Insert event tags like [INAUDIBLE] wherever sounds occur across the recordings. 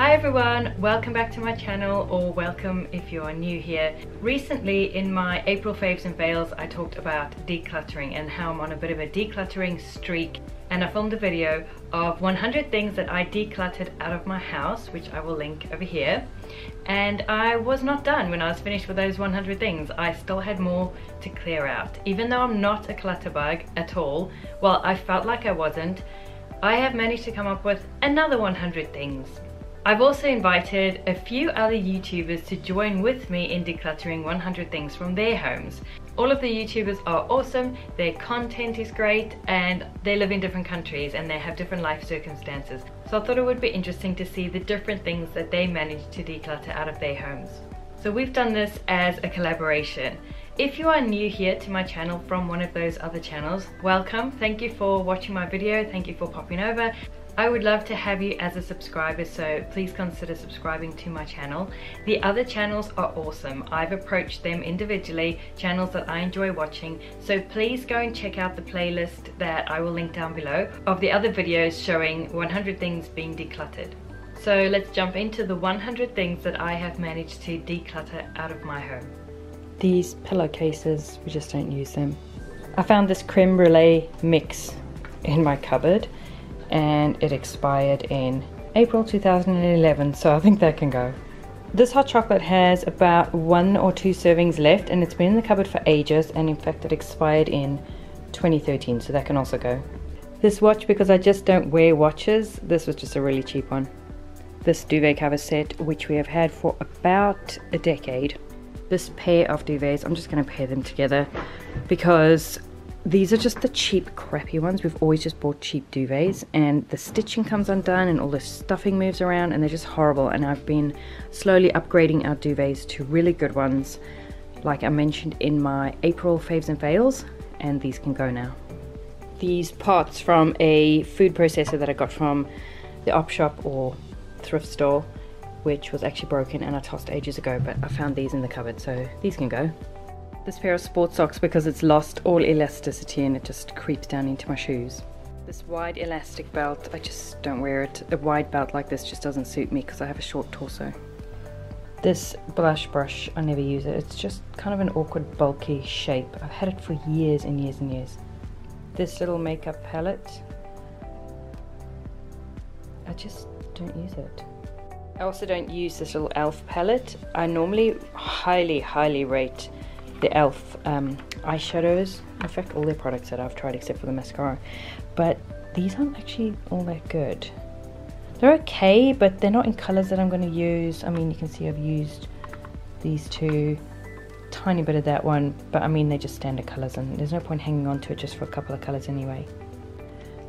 Hi everyone, welcome back to my channel or welcome if you are new here. Recently in my April Faves and Fails I talked about decluttering and how I'm on a bit of a decluttering streak and I filmed a video of 100 things that I decluttered out of my house which I will link over here and I was not done when I was finished with those 100 things. I still had more to clear out. Even though I'm not a clutter bug at all, well I felt like I wasn't, I have managed to come up with another 100 things. I've also invited a few other YouTubers to join with me in decluttering 100 things from their homes. All of the YouTubers are awesome, their content is great, and they live in different countries and they have different life circumstances. So I thought it would be interesting to see the different things that they manage to declutter out of their homes. So we've done this as a collaboration. If you are new here to my channel from one of those other channels, welcome. Thank you for watching my video. Thank you for popping over. I would love to have you as a subscriber so please consider subscribing to my channel. The other channels are awesome. I've approached them individually, channels that I enjoy watching, so please go and check out the playlist that I will link down below of the other videos showing 100 things being decluttered. So let's jump into the 100 things that I have managed to declutter out of my home. These pillowcases, we just don't use them. I found this creme brulee mix in my cupboard and it expired in April 2011 so I think that can go. This hot chocolate has about one or two servings left and it's been in the cupboard for ages and in fact it expired in 2013 so that can also go. This watch because I just don't wear watches, this was just a really cheap one. This duvet cover set which we have had for about a decade. This pair of duvets, I'm just going to pair them together because these are just the cheap crappy ones. We've always just bought cheap duvets and the stitching comes undone and all the stuffing moves around and they're just horrible. And I've been slowly upgrading our duvets to really good ones like I mentioned in my April faves and fails and these can go now. These pots from a food processor that I got from the op shop or thrift store which was actually broken and I tossed ages ago but I found these in the cupboard so these can go this pair of sports socks because it's lost all elasticity and it just creeps down into my shoes. This wide elastic belt, I just don't wear it. A wide belt like this just doesn't suit me because I have a short torso. This blush brush, I never use it. It's just kind of an awkward bulky shape. I've had it for years and years and years. This little makeup palette, I just don't use it. I also don't use this little e.l.f. palette. I normally highly, highly rate the e.l.f. Um, eyeshadows. In fact, all their products that I've tried except for the mascara. But these aren't actually all that good. They're okay, but they're not in colors that I'm going to use. I mean, you can see I've used these two, tiny bit of that one, but I mean, they're just standard colors and there's no point hanging on to it just for a couple of colors anyway.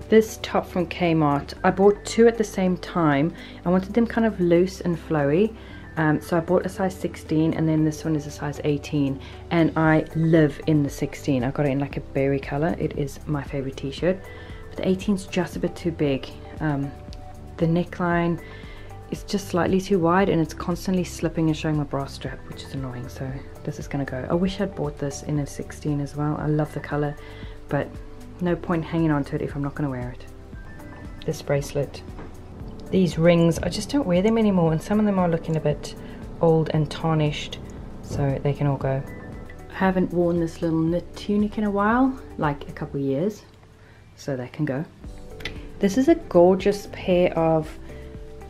This top from Kmart, I bought two at the same time. I wanted them kind of loose and flowy um, so I bought a size 16 and then this one is a size 18 and I live in the 16. I got it in like a berry color. It is my favorite t-shirt. But the 18 is just a bit too big. Um, the neckline is just slightly too wide and it's constantly slipping and showing my bra strap which is annoying so this is gonna go. I wish I'd bought this in a 16 as well. I love the color but no point hanging on to it if I'm not gonna wear it. This bracelet these rings, I just don't wear them anymore and some of them are looking a bit old and tarnished so they can all go. I haven't worn this little knit tunic in a while, like a couple years, so that can go. This is a gorgeous pair of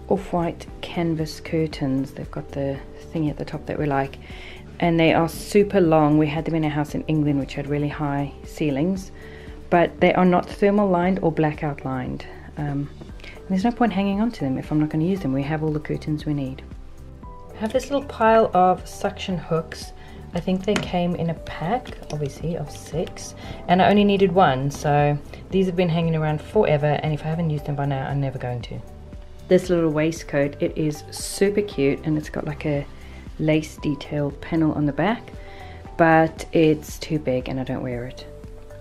off-white canvas curtains. They've got the thing at the top that we like and they are super long. We had them in a house in England which had really high ceilings but they are not thermal lined or blackout lined. Um, there's no point hanging on to them if I'm not going to use them. We have all the curtains we need. I have this little pile of suction hooks. I think they came in a pack, obviously, of six. And I only needed one, so these have been hanging around forever. And if I haven't used them by now, I'm never going to. This little waistcoat, it is super cute. And it's got like a lace detail panel on the back. But it's too big and I don't wear it.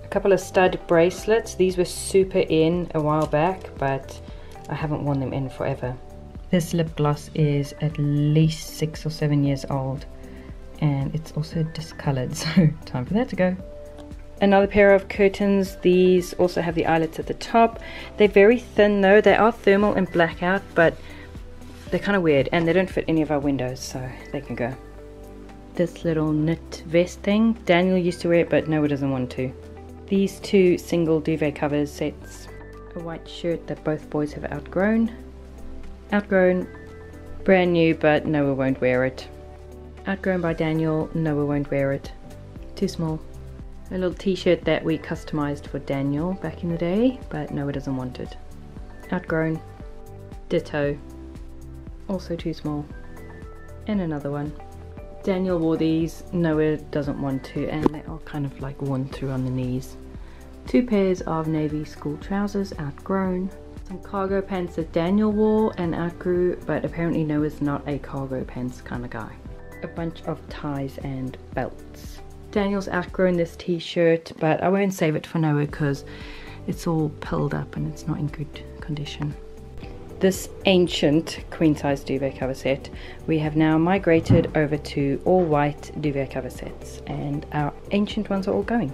A couple of stud bracelets. These were super in a while back, but I haven't worn them in forever. This lip gloss is at least six or seven years old and it's also discolored [LAUGHS] so time for that to go. Another pair of curtains, these also have the eyelets at the top. They're very thin though, they are thermal and blackout but they're kind of weird and they don't fit any of our windows, so they can go. This little knit vest thing, Daniel used to wear it, but Noah doesn't want to. These two single duvet covers sets, a white shirt that both boys have outgrown. Outgrown, brand new, but Noah won't wear it. Outgrown by Daniel, Noah won't wear it. Too small. A little t-shirt that we customized for Daniel back in the day, but Noah doesn't want it. Outgrown. Ditto. Also too small. And another one. Daniel wore these, Noah doesn't want to, and they are kind of like worn through on the knees. Two pairs of navy school trousers, outgrown. Some cargo pants that Daniel wore and outgrew, but apparently Noah's not a cargo pants kind of guy. A bunch of ties and belts. Daniel's outgrown this t-shirt, but I won't save it for Noah because it's all pulled up and it's not in good condition this ancient queen size duvet cover set we have now migrated over to all white duvet cover sets and our ancient ones are all going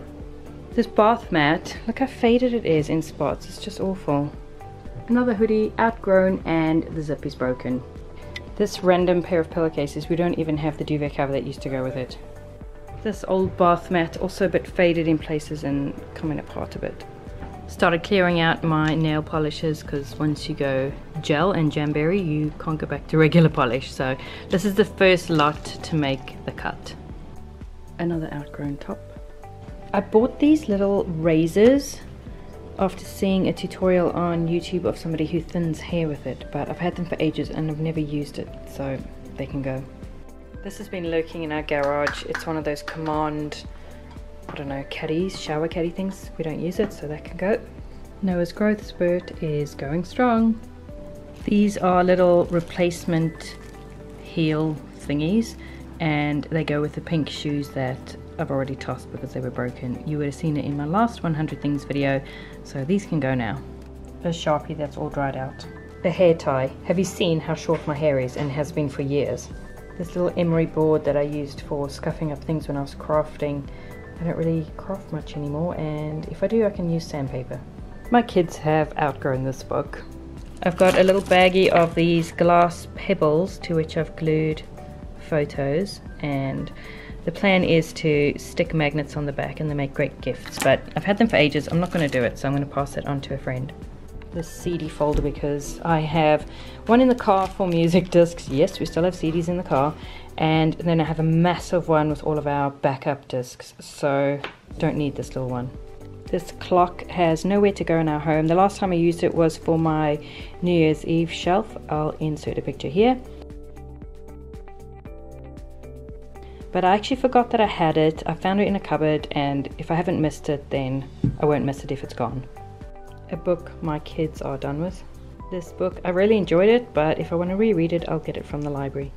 this bath mat look how faded it is in spots. It's just awful. Another hoodie outgrown and the zip is broken. This random pair of pillowcases we don't even have the duvet cover that used to go with it. This old bath mat also a bit faded in places and coming apart a bit started clearing out my nail polishes because once you go gel and jamberry you can't go back to regular polish. So this is the first lot to make the cut. Another outgrown top I bought these little razors after seeing a tutorial on YouTube of somebody who thins hair with it but I've had them for ages and I've never used it so they can go this has been lurking in our garage it's one of those command I don't know, caddies, shower caddy things. We don't use it, so that can go. Noah's growth spurt is going strong. These are little replacement heel thingies and they go with the pink shoes that I've already tossed because they were broken. You would have seen it in my last 100 things video, so these can go now. A Sharpie that's all dried out. A hair tie. Have you seen how short my hair is and has been for years? This little emery board that I used for scuffing up things when I was crafting I don't really craft much anymore and if I do I can use sandpaper. My kids have outgrown this book. I've got a little baggie of these glass pebbles to which I've glued photos and the plan is to stick magnets on the back and they make great gifts but I've had them for ages. I'm not going to do it so I'm going to pass it on to a friend. This CD folder because I have one in the car for music [LAUGHS] discs, yes we still have CDs in the car. And then I have a massive one with all of our backup discs so don't need this little one. This clock has nowhere to go in our home. The last time I used it was for my New Year's Eve shelf. I'll insert a picture here but I actually forgot that I had it I found it in a cupboard and if I haven't missed it then I won't miss it if it's gone a book my kids are done with this book I really enjoyed it but if I want to reread it I'll get it from the library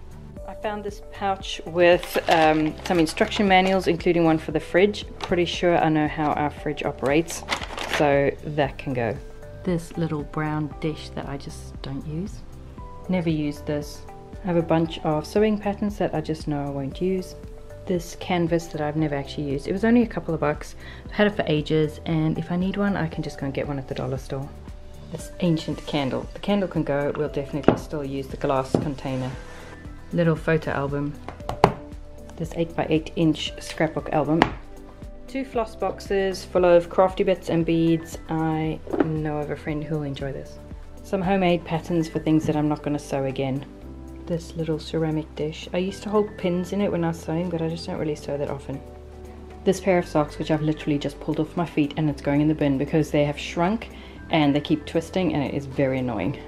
I found this pouch with um, some instruction manuals, including one for the fridge. Pretty sure I know how our fridge operates, so that can go. This little brown dish that I just don't use. Never used this. I have a bunch of sewing patterns that I just know I won't use. This canvas that I've never actually used. It was only a couple of bucks. I've had it for ages, and if I need one, I can just go and get one at the dollar store. This ancient candle. The candle can go, we'll definitely still use the glass container little photo album. This 8x8 inch scrapbook album. Two floss boxes full of crafty bits and beads. I know of a friend who'll enjoy this. Some homemade patterns for things that I'm not going to sew again. This little ceramic dish. I used to hold pins in it when I was sewing, but I just don't really sew that often. This pair of socks, which I've literally just pulled off my feet and it's going in the bin because they have shrunk and they keep twisting and it is very annoying.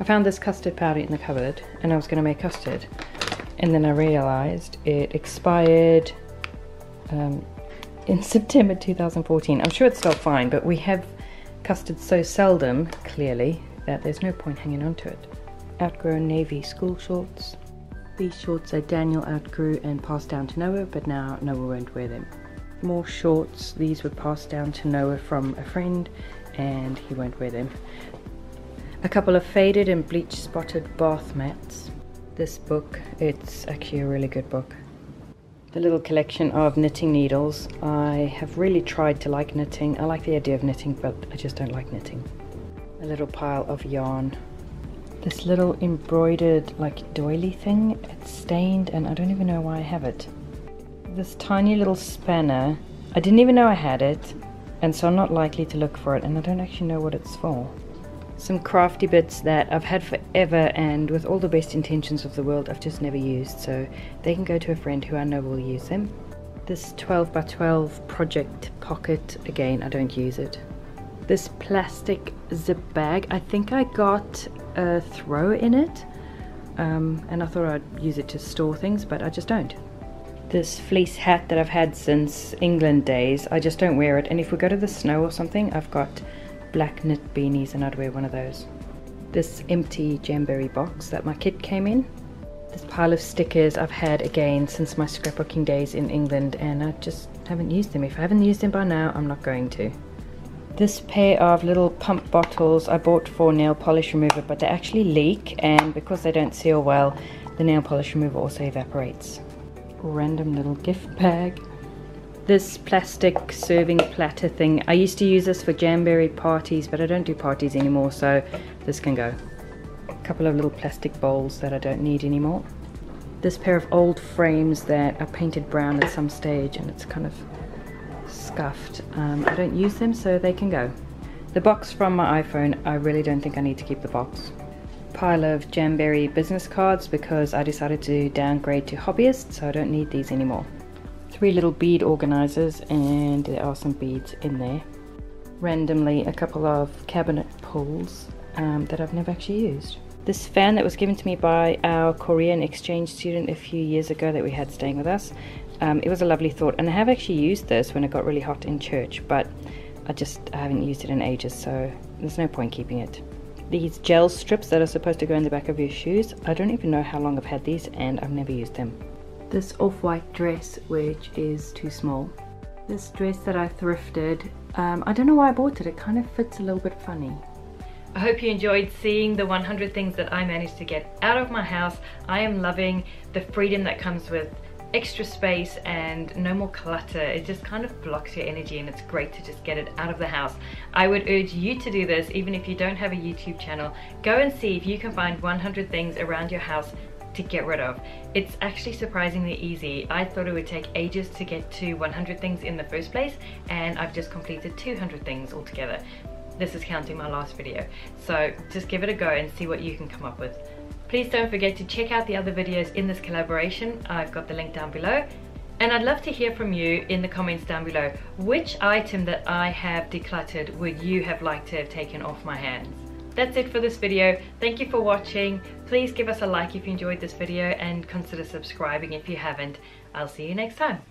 I found this custard powder in the cupboard and I was going to make custard and then I realized it expired um, in [LAUGHS] September 2014. I'm sure it's still fine but we have custard so seldom clearly that there's no point hanging on to it. Outgrown navy school shorts. These shorts are Daniel outgrew and passed down to Noah but now Noah won't wear them. More shorts, these were passed down to Noah from a friend and he won't wear them a couple of faded and bleach spotted bath mats. This book, it's actually a really good book. The little collection of knitting needles. I have really tried to like knitting. I like the idea of knitting, but I just don't like knitting. A little pile of yarn. This little embroidered like doily thing. It's stained and I don't even know why I have it. This tiny little spanner. I didn't even know I had it and so I'm not likely to look for it and I don't actually know what it's for. Some crafty bits that I've had forever and with all the best intentions of the world I've just never used so they can go to a friend who I know will use them. This 12 by 12 project pocket, again I don't use it. This plastic zip bag, I think I got a throw in it. Um, and I thought I'd use it to store things, but I just don't. This fleece hat that I've had since England days, I just don't wear it. And if we go to the snow or something, I've got black knit beanies and I'd wear one of those. This empty Jamberry box that my kit came in. This pile of stickers I've had again since my scrapbooking days in England and I just haven't used them. If I haven't used them by now, I'm not going to. This pair of little pump bottles I bought for nail polish remover, but they actually leak, and because they don't seal well, the nail polish remover also evaporates. Random little gift bag. This plastic serving platter thing, I used to use this for Jamberry parties, but I don't do parties anymore, so this can go. A couple of little plastic bowls that I don't need anymore. This pair of old frames that are painted brown at some stage, and it's kind of scuffed. Um, I don't use them so they can go. The box from my iPhone, I really don't think I need to keep the box. Pile of Jamberry business cards because I decided to downgrade to hobbyist so I don't need these anymore. Three little bead organizers and there are some beads in there. Randomly a couple of cabinet pulls um, that I've never actually used. This fan that was given to me by our Korean exchange student a few years ago that we had staying with us um, it was a lovely thought, and I have actually used this when it got really hot in church, but I just I haven't used it in ages, so there's no point keeping it. These gel strips that are supposed to go in the back of your shoes, I don't even know how long I've had these, and I've never used them. This off-white dress, which is too small. This dress that I thrifted, um, I don't know why I bought it, it kind of fits a little bit funny. I hope you enjoyed seeing the 100 things that I managed to get out of my house. I am loving the freedom that comes with extra space and no more clutter. It just kind of blocks your energy and it's great to just get it out of the house. I would urge you to do this even if you don't have a YouTube channel. Go and see if you can find 100 things around your house to get rid of. It's actually surprisingly easy. I thought it would take ages to get to 100 things in the first place and I've just completed 200 things altogether. This is counting my last video. So just give it a go and see what you can come up with. Please don't forget to check out the other videos in this collaboration. I've got the link down below. And I'd love to hear from you in the comments down below. Which item that I have decluttered would you have liked to have taken off my hands? That's it for this video. Thank you for watching. Please give us a like if you enjoyed this video and consider subscribing if you haven't. I'll see you next time.